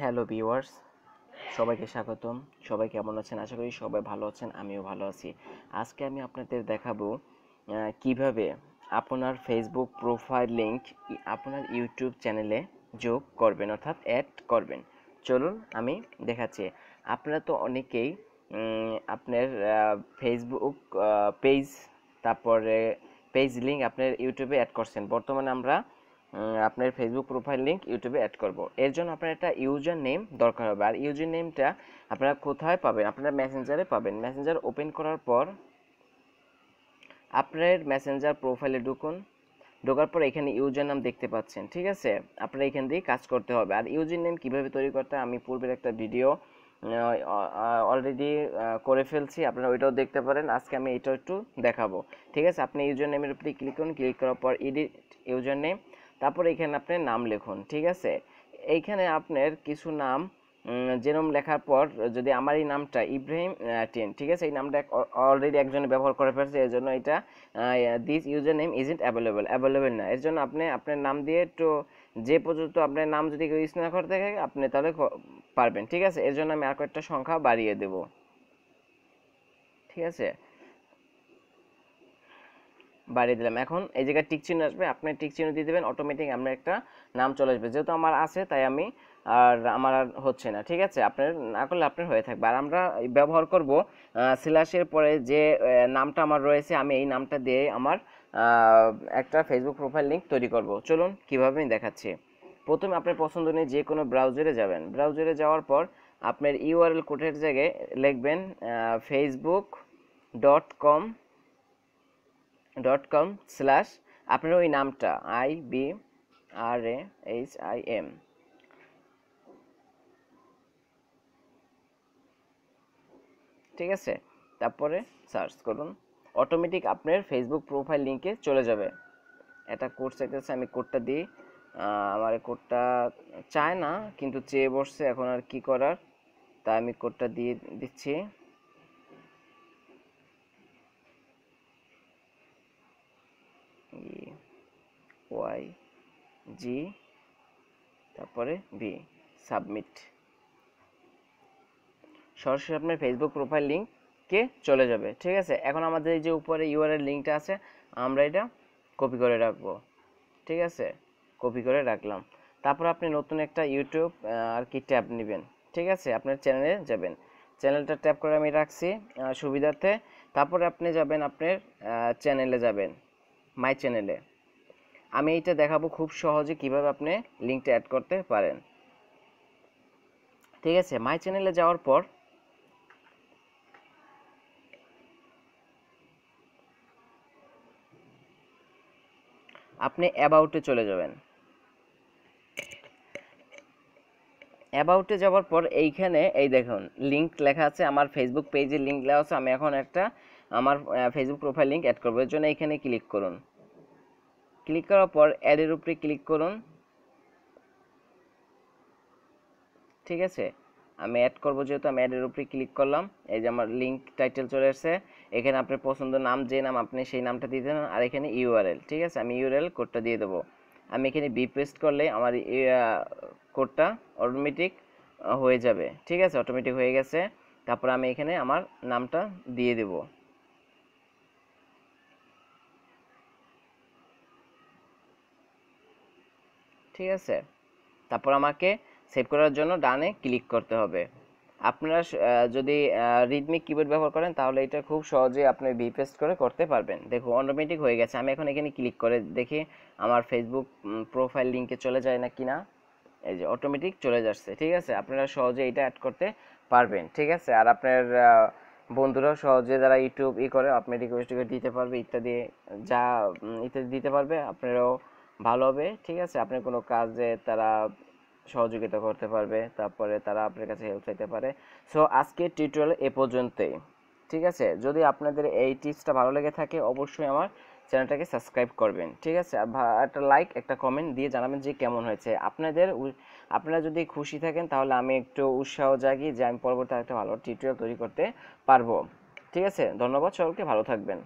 Hello viewers সবাইকে স্বাগতম। সবাই কেমন আছেন? আশা করি সবাই ভালো আছেন, আমিও ভালো আছি। আজকে আমি আপনাদের দেখাবো কীভাবে আপনার ফেসবুক প্রোফাইল লিংক আপনার ইউটিউব চ্যানেলে যোগ করবেন, অর্থাৎ অ্যাড করবেন। চলুন, আমি দেখাচ্ছি। আপনারা তো অনেকেই আপনার ফেসবুক পেজ তারপরে পেজ লিঙ্ক আপনার ইউটিউবে অ্যাড করছেন। বর্তমানে আমরা আপনার ফেসবুক প্রোফাইল লিংক ইউটিউবে অ্যাড করব। এর জন্য আপনার একটা ইউজার নেম দরকার হবে। আর ইউজার নেমটা আপনারা কোথায় পাবেন? আপনারা মেসেঞ্জারে পাবেন। মেসেঞ্জার ওপেন করার পর আপনার মেসেঞ্জার প্রোফাইলে ঢুকুন। ঢোকার পর এখানে ইউজার নাম দেখতে পাচ্ছেন, ঠিক আছে? আপনারা এখান দিয়ে কাজ করতে হবে। আর ইউজার নেম কীভাবে তৈরি করতে আমি পূর্বের একটা ভিডিও অলরেডি করে ফেলছি। আপনারা ওইটাও দেখতে পারেন। আজকে আমি এটাও একটু দেখাবো। ঠিক আছে? আপনি ইউজার নেমের উপরে ক্লিক করুন। ক্লিক করার পর এডিট ইউজার নেম তারপর এখানে আপনি নাম লিখুন, ঠিক আছে? এইখানে আপনার কিছু নাম যেরম লেখার পর যদি আমার এই নামটা ইব্রাহিম টেন, ঠিক আছে? এই নামটা অলরেডি একজনে ব্যবহার করে ফেলছে এর জন্য এটা this user name isn't available available না। এর জন্য আপনি, আপনার নাম দিয়ে একটু যে পর্যন্ত আপনার নাম যদি কেউ ইউজ না করতে থাকে, আপনি তাহলে পারবেন, ঠিক আছে? এর জন্য আমি আর কয়েকটা সংখ্যা বাড়িয়ে দেব। ঠিক আছে? বাড়িয়ে দিলাম। এখন এই জায়গায় টিক চিহ্ন আসবে, আপনি টিক চিহ্ন দিয়ে দেবেন অটোমেটিক আপনার একটা নাম চলে আসবে। যেহেতু আমার আছে, তাই আমি আর আমার আর হচ্ছে না, ঠিক আছে? আপনার না করলে আপনার হয়ে থাকবে। আর আমরা ব্যবহার করব সিলাসের পরে যে নামটা আমার রয়েছে, আমি এই নামটা দিয়ে আমার একটা ফেসবুক প্রোফাইল লিংক তৈরি করব। চলুন কীভাবে আমি দেখাচ্ছি। প্রথমে আপনার পছন্দ নিয়ে যে কোনো ব্রাউজারে যাবেন। ব্রাউজারে যাওয়ার পর আপনার ইউআরএল কোডের জায়গায় লিখবেন Facebook dot com dot com slash আপনার ওই নামটা I B R A H I M ঠিক আছে? তারপরে সার্চ করুন। অটোমেটিক আপনার ফেসবুক প্রোফাইল লিংকে চলে যাবে। একটা কোড চাইতেছে, আমি কোডটা দিই। আমার কোডটা চায় না, কিন্তু চেয়ে বসছে এখন আর কি করার। তাই আমি কোডটা দিয়ে দিচ্ছি ই ওয়াই, জি, তারপরে বি, সাবমিট। সরাসরি আপনার ফেসবুক প্রোফাইল লিঙ্কে চলে যাবে, ঠিক আছে? এখন আমাদের এই যে উপরে ইউআরএল লিঙ্কটা আছে, আমরা এটা কপি করে রাখব, ঠিক আছে? কপি করে রাখলাম। তারপর আপনি নতুন একটা ইউটিউব আর কি ট্যাব নেবেন, ঠিক আছে? আপনার চ্যানেলে যাবেন। চ্যানেলটা ট্যাপ করে আমি রাখছি সুবিধার্থে। তারপরে আপনি যাবেন, আপনার চ্যানেলে যাবেন মাই চ্যানেলে আমি এইটা দেখাবো খুব সহজে কীভাবে আপনি লিঙ্কটা অ্যাড করতে পারেন। ঠিক আছে মাই চ্যানেলে যাওয়ার পর আপনি অ্যাবাউটে চলে যাবেন। অ্যাবাউটে যাওয়ার পর এইখানে, এই দেখুন লিংক লেখা আছে, আমার ফেসবুক পেজের লিংক লেখা আছে, আমি এখন একটা আমার ফেসবুক প্রোফাইল লিংক অ্যাড করব, এর জন্য এইখানে ক্লিক করুন। ক্লিক করার পর অ্যাডের উপরে ক্লিক করুন। ঠিক আছে? আমি অ্যাড করব যেহেতু আমি অ্যাডের উপরে ক্লিক করলাম। এই যে আমার লিংক টাইটেল চলে এসেছে। এখানে আপনার পছন্দ নাম, যে নাম আপনি সেই নামটা দিয়ে দেবেন আর এখানে ইউআরএল ঠিক আছে? আমি ইউআরএল কোডটা দিয়ে দেবো। আমি এখানে বি পেস্ট করলে আমার কোডটা অটোমেটিক হয়ে যাবে। ঠিক আছে? অটোমেটিক হয়ে গেছে। তারপর আমি এখানে আমার নামটা দিয়ে দেব। ঠিক আছে? তারপর আমাকে সেভ করার জন্য ডানে ক্লিক করতে হবে। আপনারা যদি রিদমিক কিবোর্ড ব্যবহার করেন, তাহলে এটা খুব সহজে আপনি পেস্ট করে করতে পারবেন। দেখো অটোমেটিক হয়ে গেছে। আমি এখন এখানে ক্লিক করে দেখি আমার ফেসবুক প্রোফাইল লিংকে চলে যায় না? কিনা এই যে অটোমেটিক চলে যাচ্ছে, ঠিক আছে? আপনারা সহজে এটা অ্যাড করতে পারবেন, ঠিক আছে? আর আপনার বন্ধুরাও সহজে যারা ইউটিউব ই করে আপনি রিকোয়েস্ট দিতে পারবে, ইত্যাদি, যা ইত্যাদি দিতে পারবে, আপনারাও ভালো হবে, ঠিক আছে? আপনার কোনো কাজে তারা সহযোগিতা করতে পারবে, তারপরে তারা আপনার কাছে হেল্প চাইতে পারে। সো আজকে টিউটোরিয়াল এ পর্যন্তই, ঠিক আছে? যদি আপনাদের এই টিপসটা ভালো লেগে থাকে, অবশ্যই আমার চ্যানেলটাকে সাবস্ক্রাইব করবেন, ঠিক আছে? একটা লাইক একটা কমেন্ট দিয়ে জানাবেন যে কেমন হয়েছে। আপনাদের আপনারা যদি খুশি থাকেন, তাহলে আমি একটু উৎসাহ জাগি যে আমি পরবর্তী একটা ভালো টিউটোরিয়াল তৈরি করতে পারব, ঠিক আছে? ধন্যবাদ সকলকে ভালো থাকবেন।